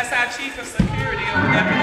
That's our chief of security over there.